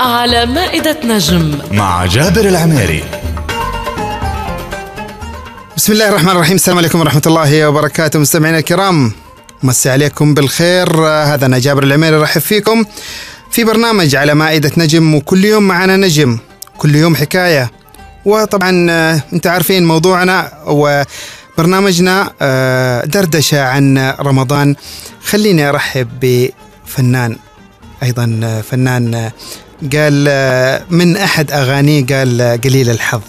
على مائدة نجم. مع جابر العميري بسم الله الرحمن الرحيم. السلام عليكم ورحمة الله وبركاته. مستمعينا الكرام مسي عليكم بالخير. هذا أنا جابر العميري رحب فيكم في برنامج على مائدة نجم وكل يوم معنا نجم كل يوم حكاية. وطبعا آه، أنت عارفين موضوعنا وبرنامجنا آه، دردشة عن رمضان. خليني أرحب بفنان أيضا آه، فنان قال آه، من أحد أغانيه قال آه، قليل الحظ.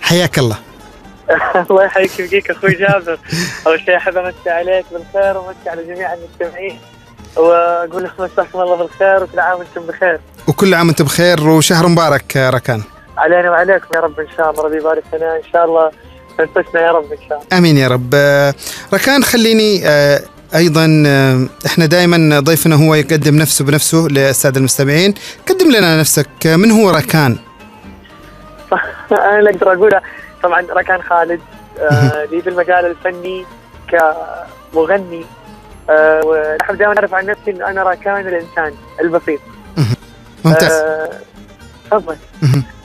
حياك الله. الله يحييك ويبقيك أخوي جابر. أول شيء أحب أمسي عليك بالخير وأمسي على جميع المستمعين وأقول لكم مساكم الله بالخير وكل عام وأنتم بخير. وكل عام وانت بخير وشهر مبارك آه، ركان. علينا وعليكم يا رب إن شاء الله ربي يبارك لنا إن شاء الله أنفسنا يا رب إن شاء الله. آمين يا رب. ركان خليني أيضا آه، إحنا دائما ضيفنا هو يقدم نفسه بنفسه للساده المستمعين. قدم لنا نفسك من هو ركان أنا أقدر أقوله. طبعا ركان خالد آه، لي في المجال الفني كمغني آه، واحب دائما اعرف عن نفسي انه أنا ركان الإنسان البسيط. ممتاز. تفضل.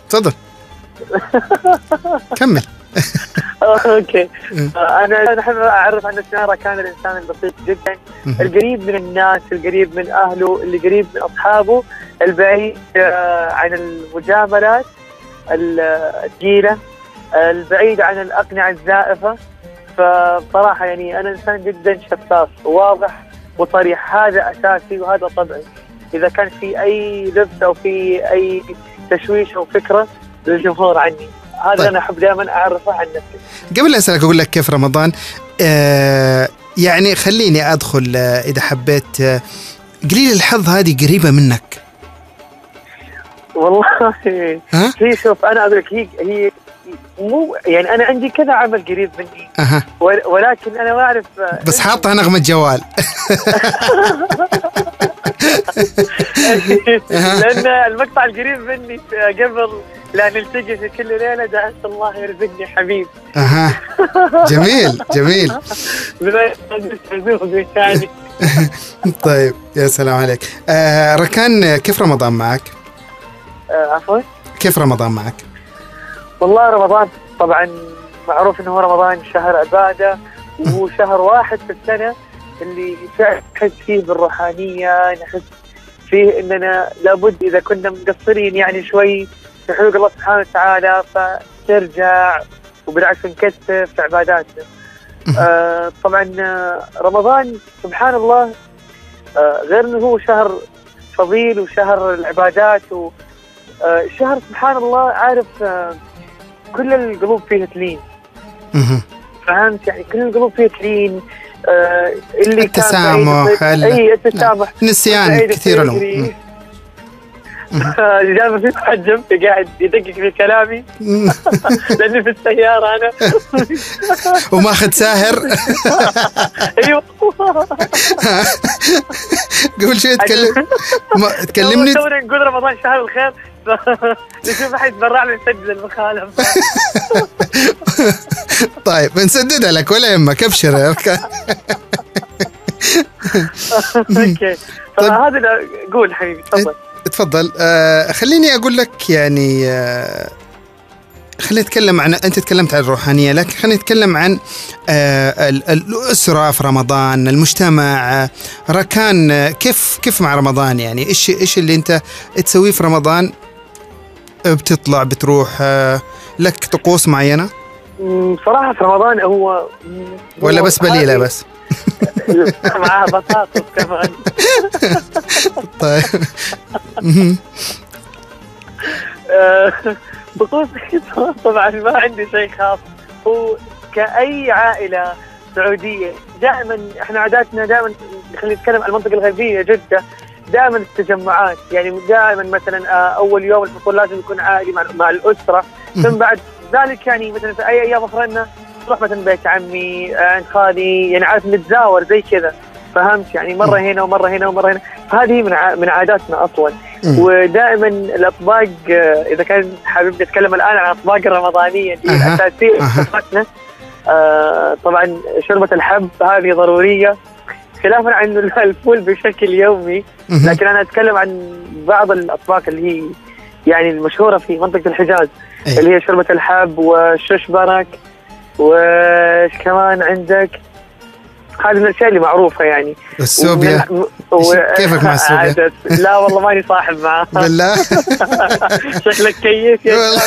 تفضل. كمل. أوكي. آه، أنا أحب أعرف نفسي أنا كان الإنسان البسيط جدا. القريب من الناس القريب من أهله اللي قريب من أصحابه البعيد آه، عن المجاملات ال- الثقيله البعيد عن الأقنعة الزائفة. فبصراحة يعني أنا إنسان جدا شفاف وواضح وصريح. هذا أساسي وهذا طبعي. إذا كان في أي لبس أو في أي تشويش أو فكرة للجمهور عني. هذا طيب. أنا أحب دائما أعرفه عن نفسي. قبل لا أسألك أقول لك كيف رمضان؟ آه يعني خليني أدخل آه إذا حبيت آه قليل الحظ هذه قريبة منك. والله ها؟ هي شوف أنا أقول لك هي هي مو يعني أنا عندي كذا عمل قريب مني ول- ولكن أنا ما أعرف بس حاطها نغمة جوال. لأن المقطع القريب مني قبل لا نلتقي في كل ليلة دعست الله يرزقني حبيب. أها. جميل جميل. طيب يا سلام عليك. آه ركان كيف رمضان معك؟ آه، عفوا. كيف رمضان معك؟ والله رمضان طبعا معروف إنه هو رمضان شهر عبادة وهو شهر واحد في السنة اللي فعلا نحس فيه بالروحانية نحس فيه إننا لابد إذا كنا مقصرين يعني شوي في حقوق الله سبحانه وتعالى فنرجع وبالعكس نكثف في عباداتنا. آه طبعا آه، رمضان سبحان الله آه غير إنه هو شهر فضيل وشهر العبادات و آه، شهر سبحان الله عارف آه، كل القلوب فيه تلين. فهمت يعني كل القلوب فيه تلين آه، اللي كان التسامح، ال- أي التسامح. نسيان بعيد كثير. آه، جاب في واحد جنبي قاعد يدقق في كلامي. لأني في السيارة أنا. وماخذ ساهر. أيوه. قبل شوي تكلم ما تكلمني؟ تونا نقول رمضان شهر الخير. نشوف أحد برع لنا نسجل المخالفه طيب بنسددها لك ولا يهمك ابشر. أوكي. فهذا اللي- قول حبيبي تفضل. تفضل. آه خليني أقول لك يعني آه خلينا نتكلم عن أنت تكلمت عن الروحانية لكن خلينا نتكلم عن آه ال- ال- الأسرة في رمضان المجتمع آه ركان آه كيف كيف مع رمضان يعني؟ إيش إيش اللي أنت تسويه في رمضان؟ بتطلع بتروح لك طقوس معينة؟ صراحة في رمضان هو ولا بس بليلة هذه- بس؟ معاه بطاطس كمان. طيب. آه، طقوس طبعا ما عندي شيء خاص. هو كأي عائلة سعودية دائما إحنا عاداتنا دائما خلينا نتكلم عن المنطقة الغربية جدة دائما التجمعات. يعني دائما مثلا آه، أول يوم الفطور لازم يكون عائلي مع, مع الأسرة ثم بعد ذلك يعني مثلا في أي أيام أخرى إنه نروح مثلا بيت عمي عند خالي يعني عارف نتزاور زي كذا فهمت يعني مرة هنا ومرة هنا ومرة هنا فهذه من من عاداتنا أصلا. ودائما الأطباق آه، إذا كان حابب نتكلم الآن عن الأطباق الرمضانية دي أها. الأساسية أها. في آه، طبعا شوربة الحب هذه ضرورية خلافا عن الفول بشكل يومي. لكن أنا أتكلم عن بعض الأطباق اللي هي يعني المشهورة في منطقة الحجاز إيه. اللي هي شوربة الحب والششبرك وش كمان عندك هذه من الأشياء اللي معروفة يعني. السوبيا و... كيفك مع السوبيا؟ لا والله ماني صاحب معاه بالله؟ شكلك كيف يا والله.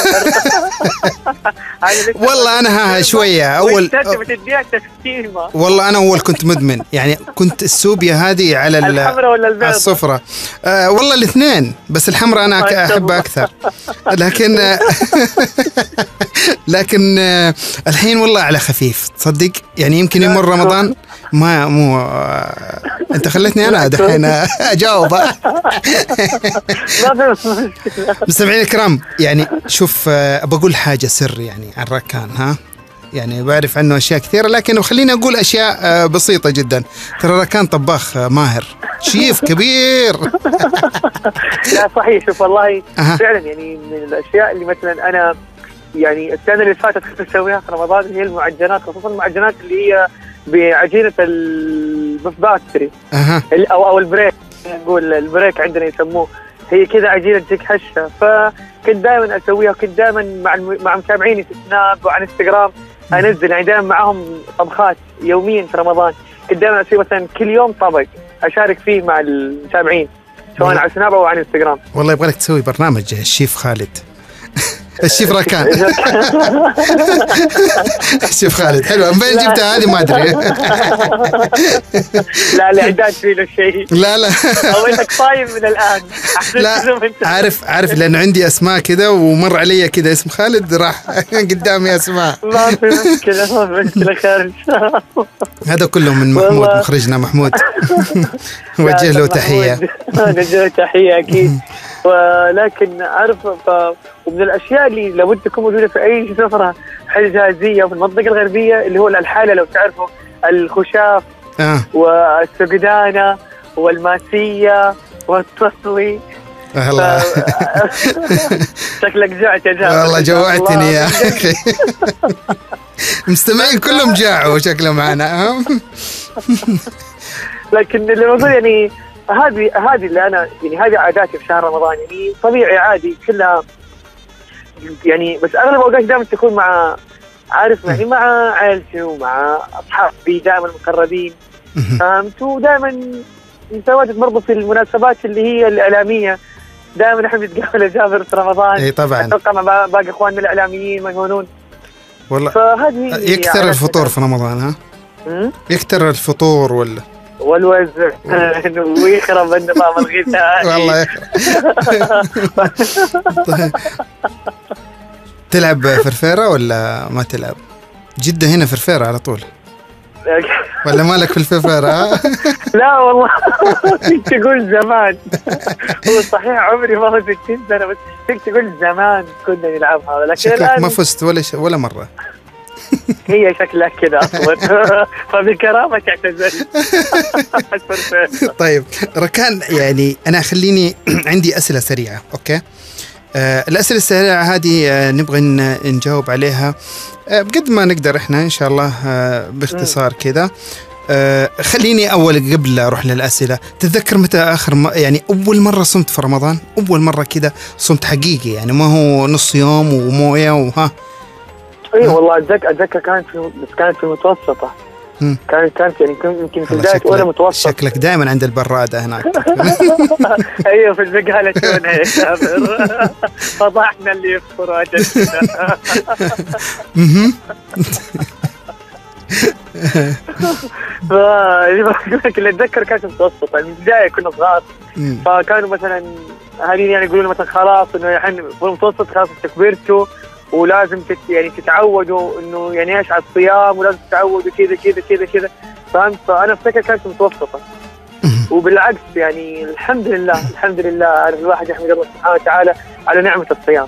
والله أنا ها شوية. اول والله أنا أول كنت مدمن. يعني كنت السوبيا هذه على ال- الحمراء ولا على البيضاء؟ السفرة آه والله الاثنين. بس الحمراء أنا أحبها. أكثر. لكن آه، لكن آه، الحين والله على خفيف. تصدق؟ يعني يمكن يمر رمضان. ما مو انت خلتني أنا دحين اجاوب. مستمعينا الكرام يعني شوف بقول حاجة سر يعني عن ركان ها؟ يعني بعرف عنه أشياء كثيرة لكن خليني أقول أشياء آه، بسيطة جدا. ترى ركان طباخ آه، ماهر. شيف كبير. لا صحيح. شوف والله. فعلا يعني من الأشياء اللي مثلا أنا يعني السنة اللي فاتت كنت أسويها في رمضان هي المعجنات خصوصا المعجنات اللي هي بعجينة ال puff pastry أها. ال- أو أو البريك نقول البريك عندنا يسموه. هي كذا عجينة تجيك هشه فكنت دائما أسويها كنت دائما مع الم- مع متابعيني في سناب وعن إنستغرام أنزل يعني دائما معاهم طبخات يوميا في رمضان. كنت دائما أسوي مثلا كل يوم طبق أشارك فيه مع المتابعين سواء. على سناب أو على إنستغرام. والله يبغى لك تسوي برنامج الشيف خالد. الشيف ركان الشيف خالد. حلو لا. جبتها هذه؟ ما أدري. لا الاعداد فيه له شيء لا لا. أو انك صايم من الآن. لا عارف عارف لأنه عندي أسماء كذا ومر علي كذا. اسم خالد راح قدامي أسماء. ما في مشكلة ما في مشكلة خارج هذا كله من محمود. مخرجنا محمود. وجه له تحية. نوجه له تحية أكيد. ولكن أعرف. ومن الأشياء اللي لابد تكون موجودة في أي سفرة حجازية في المنطقة الغربية اللي هو الحاله لو تعرفوا الخشاف آه والسجدانه والماسية والتصوي الله شكلك جعت يا جابر والله جوعتني. يا أخي مستمعين كلهم جاعوا شكلهم معنا آه. لكن اللي بقول يعني هذه هذه اللي أنا يعني هذه عاداتي في شهر رمضان. يعني طبيعي عادي كلها يعني بس أغلب الأوقات دائما تكون مع عارف يعني مع عائلتي ومع أصحابي دائما المقربين. فهمت ودائما متواجد برضه في المناسبات اللي هي الإعلامية. دائما نحن نتقابل جابر في رمضان. إي طبعا. أتوقع مع باقي إخواننا الإعلاميين مجنون والله فهذه يكثر. الفطور في رمضان ها؟ يكثر الفطور ولا والوزع ويخرب النظام الغذائي. والله. طيب. تلعب فرفيرة ولا ما تلعب؟ جدة هنا فرفيرة على طول. ولا مالك في الفرفيرة ها؟ لا والله. فيك تقول زمان. هو صحيح عمري ما هو 60 سنه بس فيك تقول زمان كنا نلعبها لكن شكلك ما فزت ولا ش... ولا مرة. هي شكلها كذا أصلا. فبكرامك اعتزلت. طيب ركان يعني أنا خليني عندي أسئلة سريعة أوكي؟ آه الأسئلة السريعة هذه آه نبغى نجاوب عليها. آه بقد ما نقدر إحنا إن شاء الله آه باختصار كذا. آه خليني أول قبل أروح للأسئلة. تتذكر متى آخر م... يعني أول مرة صمت في رمضان؟ أول مرة كذا صمت حقيقي يعني ما هو نص يوم وموية وها. اي والله اتذكر أتذكر كانت في بس كانت في المتوسطة. كانت كانت يعني يمكن في بداية اولى شكلك, متوسط شكلك دائما عند البرادة هناك. أيوه في البقالة شلونها يا فضحنا اللي يفطر اجلنا اللي أتذكر كانت متوسطه يعني من البداية كنا صغار. فكانوا مثلا اهالينا يعني يقولوا لنا مثلا خلاص إنه الحين في المتوسط خلاص أنتوا كبرتوا ولازم تت يعني تتعودوا إنه يعني إيش على الصيام ولازم تتعودوا كذا كذا كذا كذا. فهمت؟ فأنا افتكر كانت متوسطة. وبالعكس يعني الحمد لله الحمد لله الواحد يحمد الله سبحانه وتعالى على نعمة الصيام.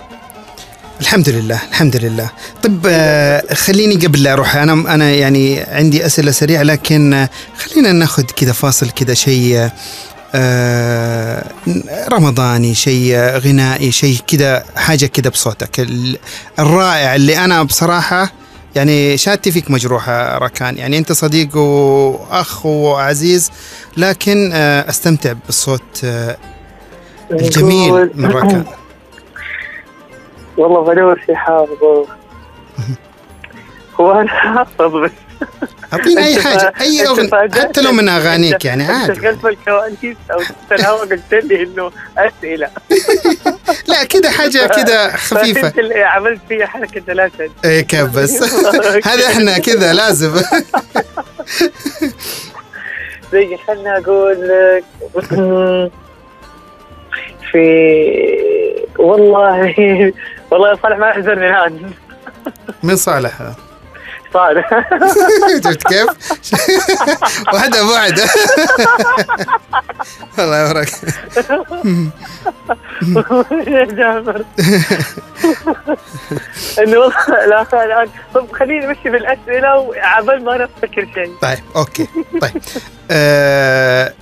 الحمد لله الحمد لله. طيب آه، خليني قبل لا أروح أنا أنا يعني عندي أسئلة سريعة لكن آه، خلينا ناخذ كذا فاصل كذا شيء آه، رمضاني شيء آه، غنائي شيء كذا حاجة كذا بصوتك. ال- الرائع اللي أنا بصراحة يعني شهادتي فيك مجروحة ركان. يعني أنت صديق وأخ وعزيز لكن آه، أستمتع بالصوت آه، الجميل من ركان. والله بدور في حافظه. هو أنا حافظ بس فا- أي أنت أغنية فاجأتني. حتى لو من أغانيك يعني عادي. خلف الكواليس أو الهواء قلت لي إنه أسئلة. لا كده حاجة كده اللي عملت فيها حركة الاسد إيه كيف بس؟ هذا إحنا كذا لازم. زي خلنا أقول لك في والله والله صالح ما يحزنني الآن. من صالح هذا صالح شفت كيف؟ واحدة بعد الله يبارك. يا جابر. إنه والله لا الان طب خليني نمشي بالأسئلة وعبال ما نفتكر شيء. طيب أوكي. طيب. آه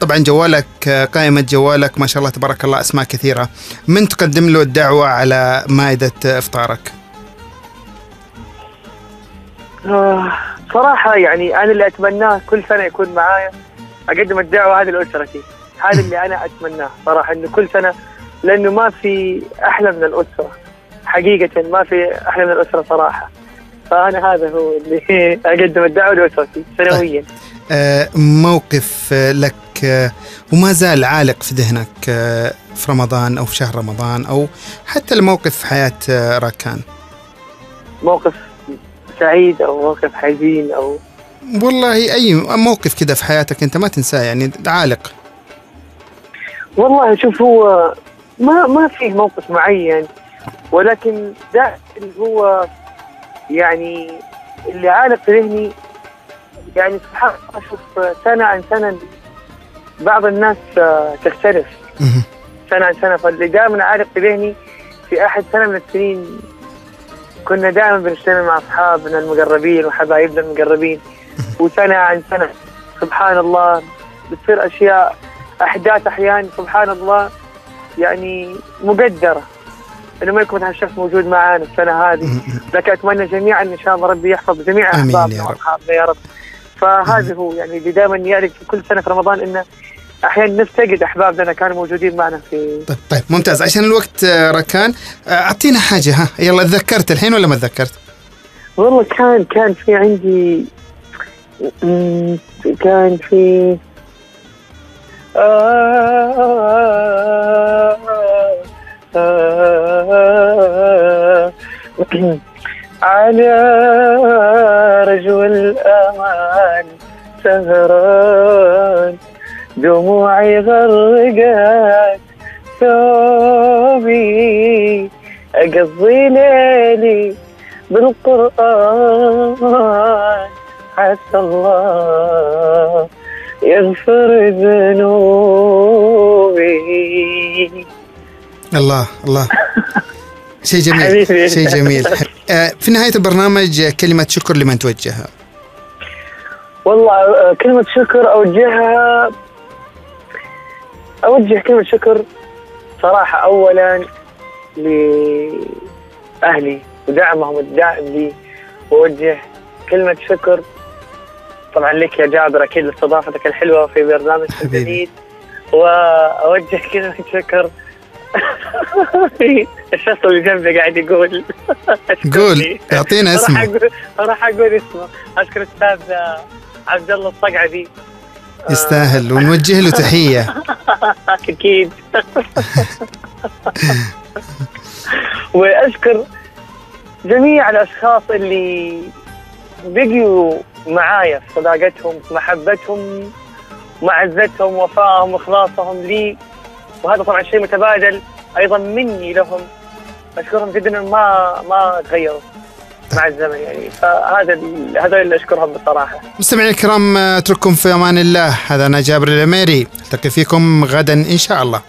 طبعا جوالك قائمة جوالك ما شاء الله تبارك الله أسماء كثيرة. من تقدم له الدعوة على مائدة إفطارك؟ آه، صراحة يعني أنا اللي أتمناه كل سنة يكون معايا أقدم الدعوة هذه لأسرتي. هذا اللي أنا أتمناه صراحة إنه كل سنة لأنه ما في أحلى من الأسرة. حقيقة ما في أحلى من الأسرة صراحة. فأنا هذا هو اللي أقدم الدعوة لأسرتي سنويا. آه موقف آه، لك آه وما زال عالق في ذهنك آه في رمضان أو في شهر رمضان أو حتى الموقف في حياة آه راكان؟ موقف سعيد أو موقف حزين أو والله أي موقف كذا في حياتك أنت ما تنساه يعني عالق والله شوف هو ما ما فيه موقف معين ولكن ده اللي هو يعني اللي عالق في ذهني يعني سبحان الله أشوف سنة عن سنة بعض الناس تختلف. سنة عن سنة فاللي دائما عالق في ذهني في أحد سنة من السنين كنا دائما بنجتمع مع أصحابنا المقربين وحبايبنا المقربين. وسنة عن سنة سبحان الله بتصير أشياء أحداث احيان سبحان الله يعني مقدرة. إنه ما يكون مثلا الشخص موجود معنا السنة هذه. لكن أتمنى جميعا إن شاء الله ربي يحفظ جميع احبابنا يا رب. وأصحابنا يا رب. فهذا هو يعني اللي دائما يعرف كل سنة في رمضان إنه أحيانا نفتقد احبابنا كانوا موجودين معنا في طيب طيب ممتاز عشان الوقت آه، ركان آه، اعطينا حاجة ها يلا تذكرت الحين ولا ما تذكرت؟ والله كان كان في عندي كان في على رجو الأمان سهران دموعي غرقت. ثوبي أقضي ليلي بالقرآن. عسى الله يغفر ذنوبي. الله الله. شيء جميل. شيء جميل. آه، في نهاية البرنامج كلمة شكر لمن توجهها؟ والله آه، كلمة شكر أوجهها أوجه كلمة شكر صراحة أولا لأهلي ودعمهم الدائم لي وأوجه كلمة شكر. طبعا لك يا جابر أكيد لاستضافتك الحلوة في برنامج حبيبي. جديد. وأوجه كلمة شكر الشخص اللي جنبي قاعد يقول. قول اعطينا اسمه. راح أقول اسمه. أشكر الاستاذ عبد الله الصقعدي. يستاهل ونوجه له تحية. أكيد. وأشكر جميع الأشخاص اللي بقيوا معايا في صداقتهم في محبتهم معزتهم وفائهم وإخلاصهم لي. وهذا طبعا شيء متبادل أيضا مني لهم. أشكرهم جدا ما ما تغيروا. مع الزمن يعني. فهذا هذول اللي أشكرهم بصراحه مستمعينا الكرام أترككم في أمان الله. هذا أنا جابر العميري ألتقي فيكم غدا إن شاء الله.